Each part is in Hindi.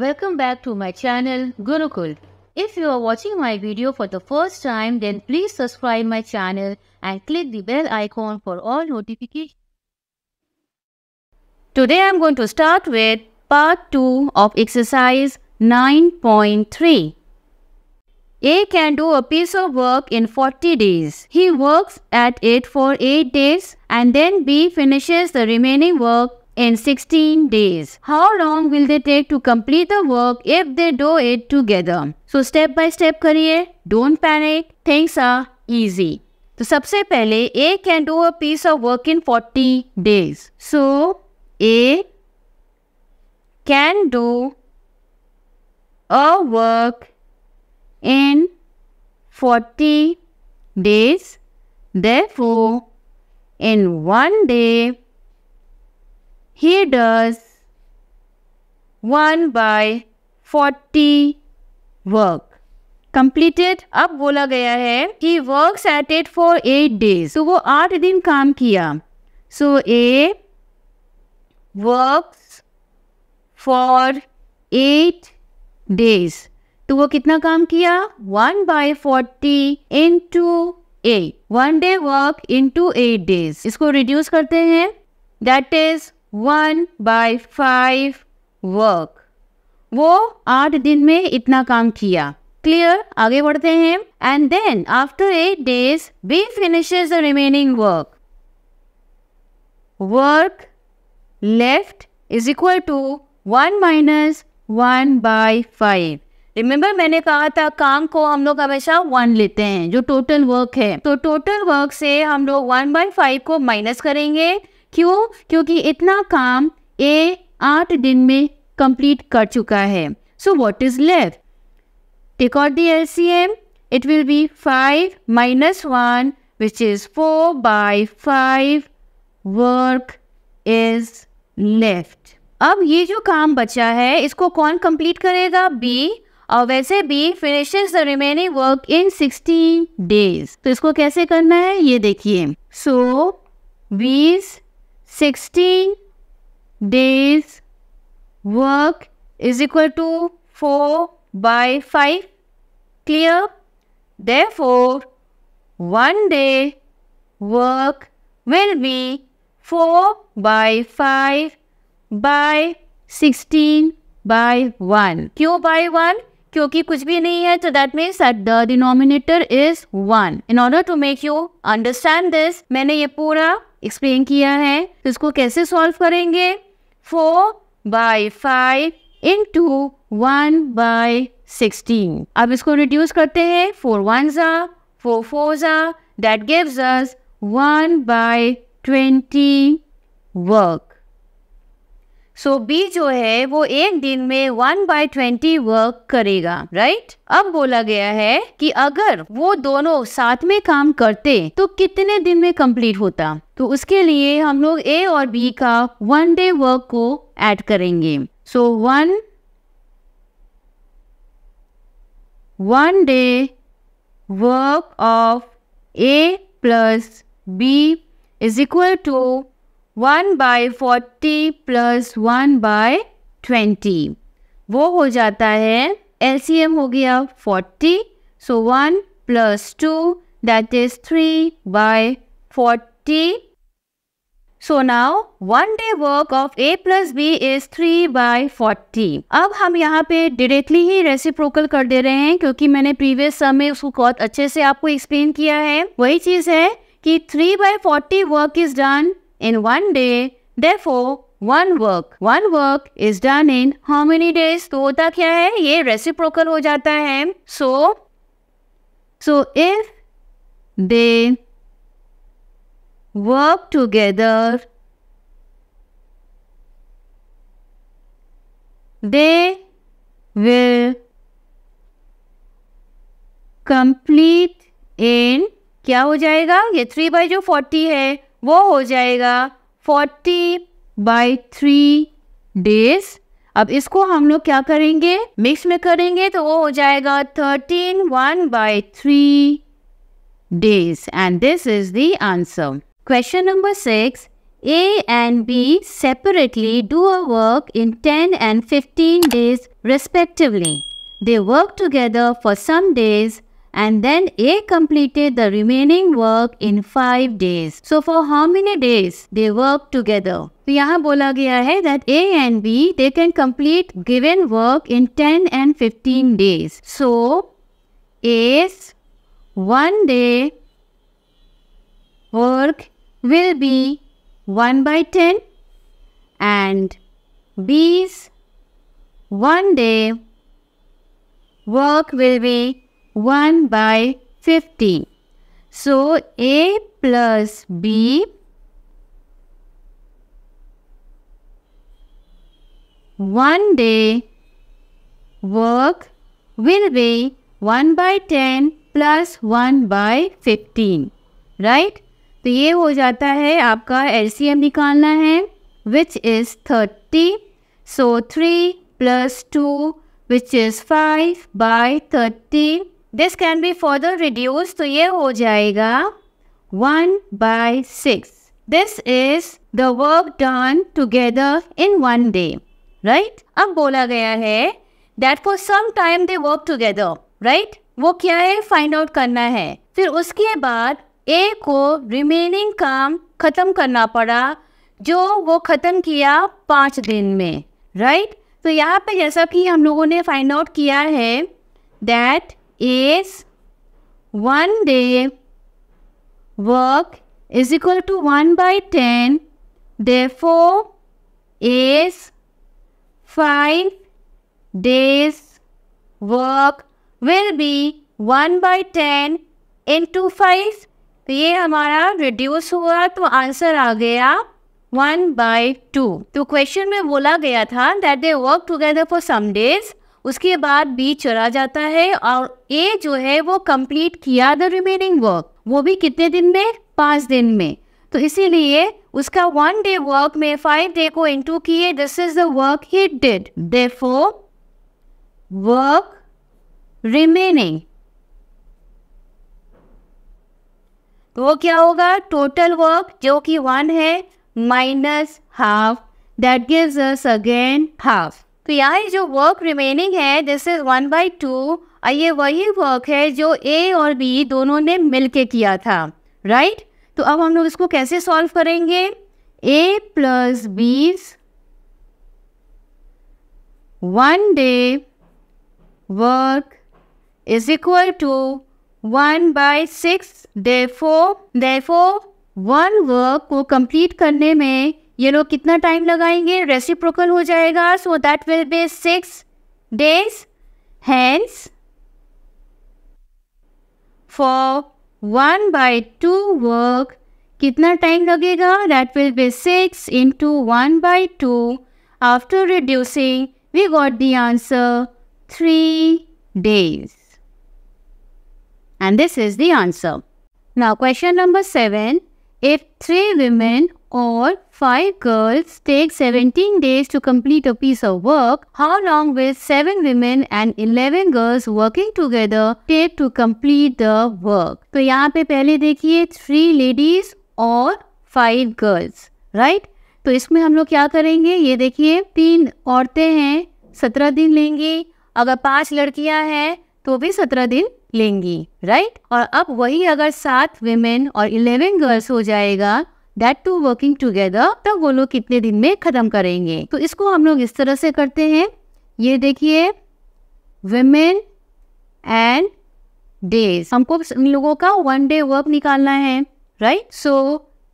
Welcome back to my channel Gurukul. If you are watching my video for the first time then please subscribe my channel and click the bell icon for all notifications. Today I am going to start with part 2 of exercise 9.3. A can do a piece of work in 40 days. He works at it for 8 days and then B finishes the remaining work in 16 days. How long will they take to complete the work if they do it together? So step by step करिए. Don't panic. Things are easy. तो सबसे पहले A can do a piece of work in 40 days. So A can do a work in 40 days. Therefore, in one day, he does 1 by 40 work. Completed. अब बोला गया है he works at it for eight days. तो वो आठ दिन काम किया. So, A works for 8 days. तो वो कितना काम किया one by forty into eight one day work into eight days इसको रिड्यूस करते हैं that is one by five work वो आठ दिन में इतना काम किया। क्लियर आगे बढ़ते हैं। And then after eight days B finishes the remaining work work left is equal to one minus one by five remember मैंने कहा था, काम को हम लोग हमेशा वन लेते हैं, जो टोटल वर्क है। तो टोटल वर्क से हम लोग वन बाई फाइव को माइनस करेंगे। क्यों? क्योंकि इतना काम ए आठ दिन में कंप्लीट कर चुका है। So what is left take out the L C M it will be five minus one which is four by five work is left अब ये जो काम बचा है, इसको कौन कंप्लीट करेगा? बी और वैसे भी finishes the remaining work in 16 days तो इसको कैसे करना है? ये देखिए। सो बीस sixteen days work is equal to four by five clear therefore one day work will be 4 by 5 by 16 by 1 क्यों by 1 क्योंकि कुछ भी नहीं है तो that means that the denominator is one in order to make you understand this मैंने ये पूरा explain किया है तो इसको कैसे सॉल्व करेंगे? Four by five into one by sixteen अब इसको रिड्यूस करते हैं फोर वन ज़ा फोर फोर ज़ा that gives us one by twenty work so so, B जो है वो एक दिन में वन बाय ट्वेंटी वर्क करेगा राइट? अब बोला गया है कि अगर वो दोनों साथ में काम करते तो कितने दिन में कंप्लीट होता तो उसके लिए हम लोग ए और बी का वन डे वर्क को ऐड करेंगे so one one day work of A plus B is equal to one by forty plus one by twenty. वो हो जाता है एल सी एम हो गया forty. So one plus two, that is three by forty. So now one day work of A plus B is three by forty. अब हम यहाँ पे डायरेक्टली ही रेसिप्रोकल कर दे रहे हैं, क्योंकि मैंने प्रीवियस सम में उसको बहुत अच्छे से आपको एक्सप्लेन किया है। वही चीज़ है कि three by forty work is done in one day. Therefore, one work. One work is done in how many days? तो होता क्या है ये reciprocal हो जाता है So, so if they work together, they will complete in क्या हो जाएगा ये थ्री बाई जो फोर्टी है वो हो जाएगा फोर्टी बाई थ्री डेज़। अब इसको हम लोग क्या करेंगे? मिक्स में करेंगे तो वो हो जाएगा thirteen one by three days. And this is the answer question number six A and B separately do a work in 10 and 15 days respectively. They work together for some days and then A completed the remaining work in 5 days. So for how many days they work together? तो यहाँ बोला गया है that A and B they can complete given work in 10 and 15 days. So A's one day work will be 1 by 10 and B's one day work will be 1 by 50. So, A plus B one day work will be 1 by 10 plus 1 by 15. Right तो ये हो जाता है आपका एलसीएम निकालना है which is thirty so three plus two which is five by thirty this can be further reduce तो ये हो जाएगा one by six this is the work done together in one day right अब बोला गया है that for some time they work together right वो क्या है? फाइंड आउट करना है। फिर उसके बाद ए को रिमेनिंग काम ख़त्म करना पड़ा, जो वो ख़त्म किया पाँच दिन में राइट right? तो यहाँ पे जैसा कि हम लोगों ने फाइंड आउट किया है that is one day work is equal to one by ten day for is five days work will be one by ten into five तो ये हमारा रिड्यूस हुआ तो आंसर आ गया वन बाई टू तो क्वेश्चन में बोला गया था that they work together for some days उसके बाद बी चला जाता है और ए जो है वो कंप्लीट किया द रिमेनिंग वर्क वो भी कितने दिन में? पाँच दिन में। तो इसीलिए उसका वन डे वर्क में फाइव डे को इंटू किए this is the work he did they work remaining तो वो क्या होगा? टोटल वर्क जो कि वन है minus half that gives us again half तो यहाँ जो वर्क रिमेनिंग है this is one by two ये वही वर्क है जो ए और बी दोनों ने मिल के किया था राइट? तो अब हम लोग इसको कैसे सॉल्व करेंगे A plus B's one day work is equal to one by six therefore therefore one work को कंप्लीट करने में ये लोग कितना टाइम लगाएँगे? रेसिप्रोकल हो जाएगा। So that will be six days hence for one by two work कितना टाइम लगेगा? That will be six into one by two after reducing we got the answer three days And this is the answer. Now, question number 7. If 3 women or 5 girls take 17 days to complete a piece of work, how long will 7 women and 11 girls working together take to complete the work? तो यहाँ पे पहले देखिए 3 ladies और 5 girls, right? तो इसमें हम लोग क्या करेंगे ये देखिए तीन औरतें हैं सत्रह दिन लेंगी अगर पाँच लड़कियाँ हैं तो भी सत्रह दिन लेंगी राइट और अब वही अगर सात वेमेन और इलेवन गर्ल्स हो जाएगा दैट टू वर्किंग टूगेदर तब वो लोग कितने दिन में खत्म करेंगे? तो इसको हम लोग इस तरह से करते हैं। ये देखिए वेमेन एंड डेज़ हमको इन लोगों का वन डे वर्क निकालना है right so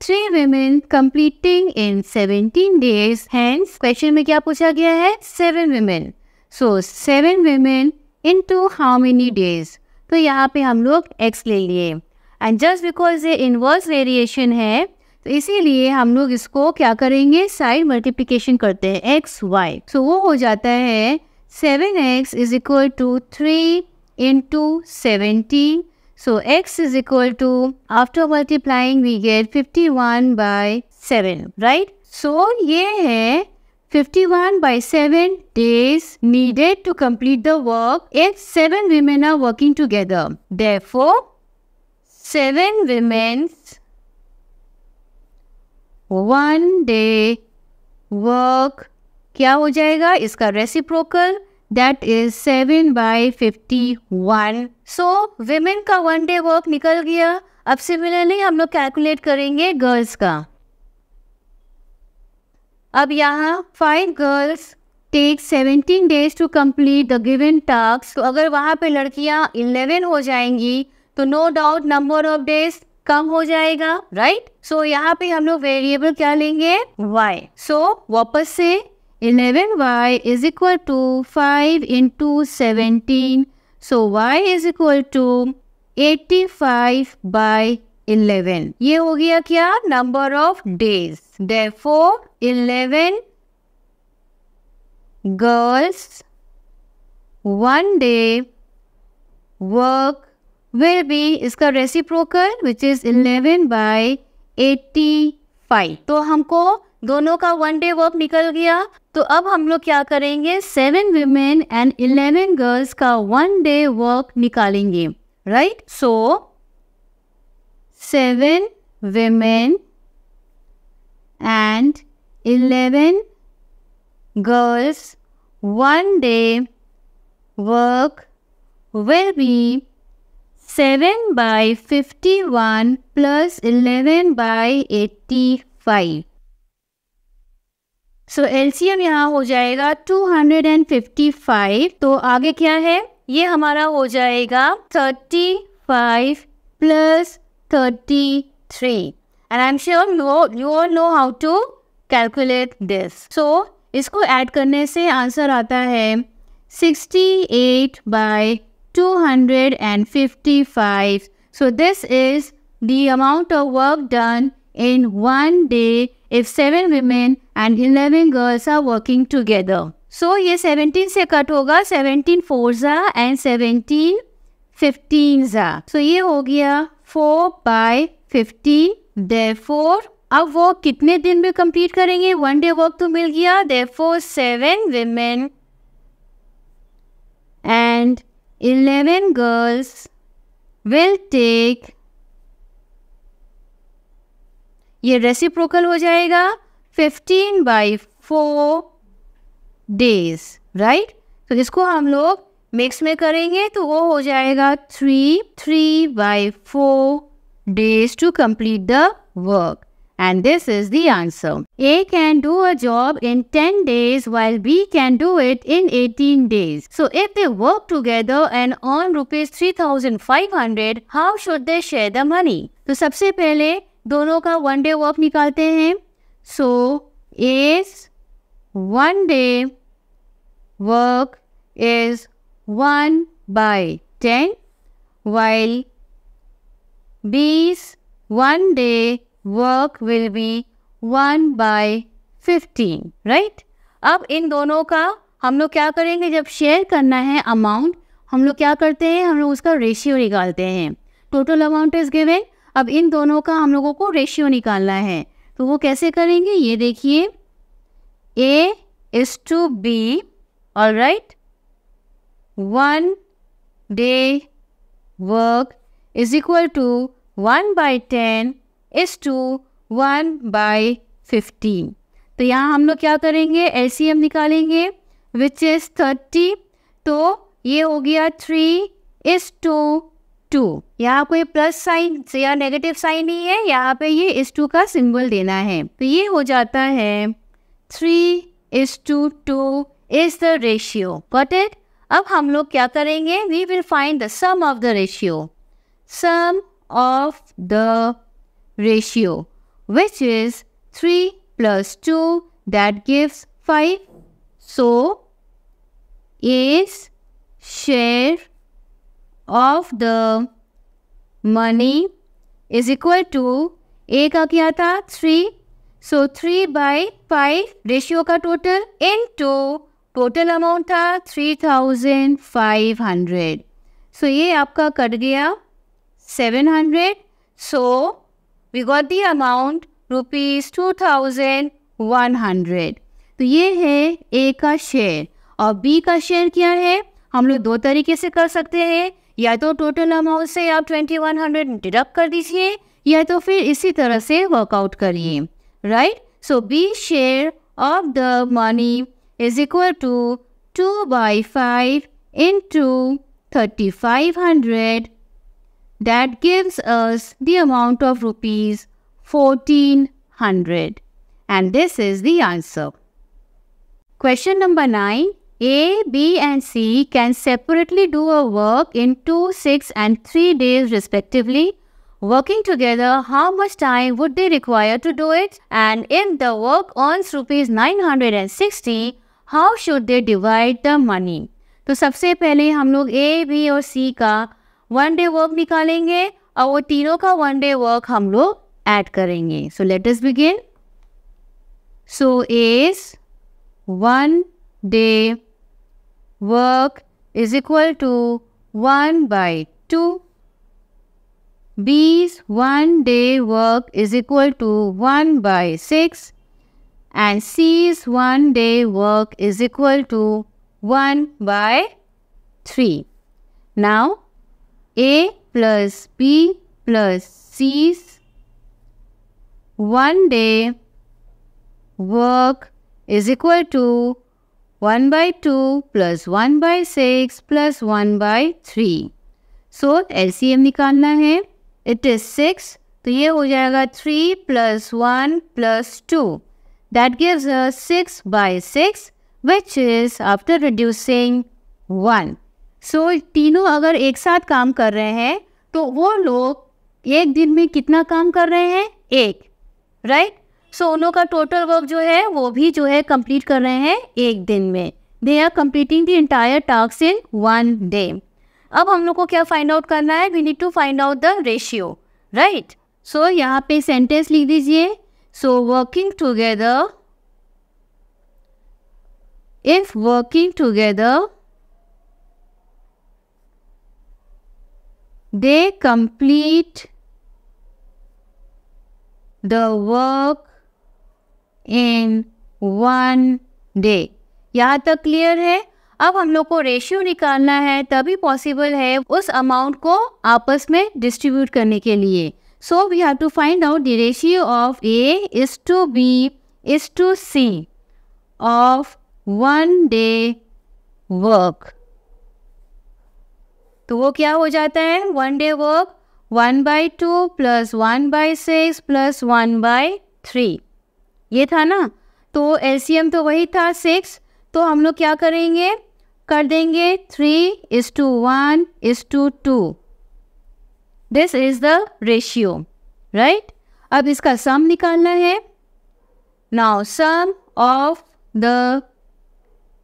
three women completing in seventeen days hence question में क्या पूछा गया है? Seven women so seven women into how many days तो यहाँ पे हम लोग एक्स ले लिए। एंड जस्ट बिकॉज़ ये इनवर्स वेरिएशन है तो इसीलिए हम लोग इसको क्या करेंगे? साइड मल्टीप्लीकेशन करते हैं एक्स वाई सो वो हो जाता है seven X is equal to three into seventeen so X is equal to after multiplying we get fifty one by seven right? So ये है 51 by 7 days needed to complete the work if 7 women are working together. Therefore, 7 women one day work क्या हो जाएगा? इसका reciprocal that is seven by fifty one so women का वन डे वर्क निकल गया। अब सिमिलरली हम लोग कैलकुलेट करेंगे गर्ल्स का। अब यहाँ five girls take seventeen days to complete the given task तो अगर वहाँ पे लड़कियाँ इलेवन हो जाएँगी तो no doubt number of days कम हो जाएगा राइट right? सो so, यहाँ पे हम लोग वेरिएबल क्या लेंगे? वाई सो so, वापस से eleven Y is equal to five into seventeen so Y is equal to eighty five by eleven ये हो गया क्या? Number of days for eleven girls one day work will be इसका रेसिप्रोकल विच इज़ 11 बाई 85 तो हमको दोनों का वन डे वर्क निकल गया। तो अब हम लोग क्या करेंगे? Seven women and eleven girls का वन डे वर्क निकालेंगे। Right so seven women and eleven girls one day work will be 7 by 51 plus 11 by 85. So so, LCM यहाँ हो जाएगा 255 तो आगे क्या है? ये हमारा हो जाएगा 35 plus 33 and I am sure you all know how to calculate this so इसको ऐड करने से आंसर आता है 68 by 255. So this is the amount of work done in one day if 7 women and 11 girls are working together. So ये 17 से कट होगा 17 फोर्स एंड 17 फिफ्टीन So ये हो गया 4 बाय 15 therefore अब वो कितने दिन में कंप्लीट करेंगे वन डे वर्क तो मिल गया therefore seven women and 11 girls will take ये रेसिप्रोकल हो जाएगा 15 बाई फोर डेज़ राइट तो इसको हम लोग मिक्स में करेंगे तो वो हो जाएगा three three by four days to complete the work And this is the answer. A can do a job in 10 days while B can do it in 18 days. So if they work together and earn rupees 3500, how should they share the money? तो सबसे पहले दोनों का वन डे वर्क निकालते हैं so as one day work is one by ten while बीस one day work will be one by fifteen right अब इन दोनों का हम लोग क्या करेंगे? जब शेयर करना है अमाउंट हम लोग क्या करते हैं? हम लोग उसका रेशियो निकालते हैं। टोटल अमाउंट इज़ गिवन अब इन दोनों का हम लोगों को रेशियो निकालना है। तो वो कैसे करेंगे? ये देखिए। A is to B all right one day work is equal to one by ten is to one by fifteen. तो यहाँ हम लोग क्या करेंगे? एल निकालेंगे विच इज़ थर्टी तो ये हो गया थ्री इज़ टू टू यहाँ कोई प्लस साइन या नेगेटिव साइन नहीं है, यहाँ पे ये इस टू का सिंबल देना है। तो ये हो जाता है three is to two is the ratio got it अब हम लोग क्या करेंगे? We will find the sum of the ratio sum of the ratio which is 3 plus 2 that gives 5. So, A's share of the money is equal to A का क्या था three so three by five ratio का total into total amount था three thousand five hundred so ये आपका कट गया seven hundred so we got the amount rupees two thousand one hundred तो ये है ए का शेयर और बी का शेयर क्या है? हम लोग दो तरीके से कर सकते हैं. या तो टोटल अमाउंट से आप ट्वेंटी वन हंड्रेड डिडक्ट कर दीजिए, या तो फिर इसी तरह से वर्कआउट करिए. Right? So, B share of the money is equal to 2 by 5 into 3500 that gives us the amount of rupees 1400 and this is the answer. Question number 9 A, B and C can separately do a work in 2, 6 and 3 days respectively. Working together, how much time would they require to do it? And if the work earns rupees 960, how should they divide the money? तो सबसे पहले हम लोग ए बी और सी का वन डे वर्क निकालेंगे और वो तीनों का वन डे वर्क हम लोग ऐड करेंगे. So let us begin so as one day work is equal to one by two B's one day work is equal to one by six and C's one day work is equal to 1 by 3. Now, A plus B plus C's one day work is equal to 1 by 2 plus 1 by 6 plus 1 by 3. So, LCM निकालना है. It is 6. तो ये हो जाएगा 3 plus 1 plus 2. That gives us 6 by 6 which is after reducing 1. So so, तीनों अगर एक साथ काम कर रहे हैं तो वो लोग एक दिन में कितना काम कर रहे हैं? एक राइट right? सो so, उन का टोटल वर्क जो है वो भी जो है कंप्लीट कर रहे हैं एक दिन में। They are completing the entire task in one day अब हम लोग को क्या फाइंड आउट करना है? We need to find out the ratio right so यहाँ पे सेंटेंस लिख दीजिए। So working together if working together they complete the work in one day. यहाँ तक क्लियर है? अब हम लोग को रेशियो निकालना है, तभी पॉसिबल है उस अमाउंट को आपस में डिस्ट्रीब्यूट करने के लिए. So we have to find out the ratio of A is to B is to C of one day work तो वो क्या हो जाता है? One day work one by two plus one by six plus one by three ये था ना? तो एलसीएम तो वही था सिक्स तो हम लोग क्या करेंगे? कर देंगे three is to one is to two this is the ratio right अब इसका सम निकालना है। Now sum of the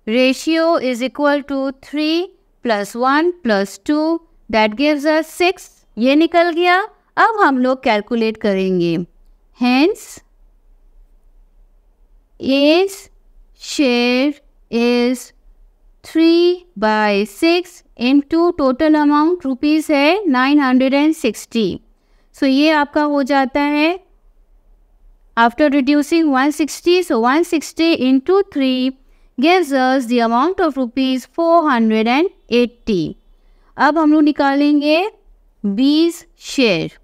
ratio is equal to three plus one plus two that gives us six ये निकल गया। अब हम लोग कैलकुलेट करेंगे। Hence A's share is three by six to total amount rupees है nine hundred and sixty so ये आपका हो जाता है। After reducing one sixty so one sixty into three gives us the amount of rupees four hundred and eighty अब हम लोग निकालेंगे B's share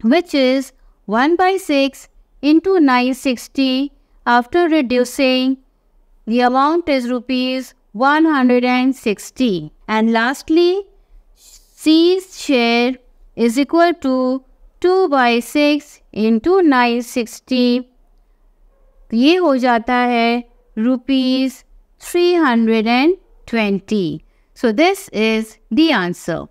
which is one by six into nine sixty after reducing the amount is rupees one hundred and sixty and lastly C's share is equal to two by six into nine sixty ये हो जाता है rupees 320. So this is the answer.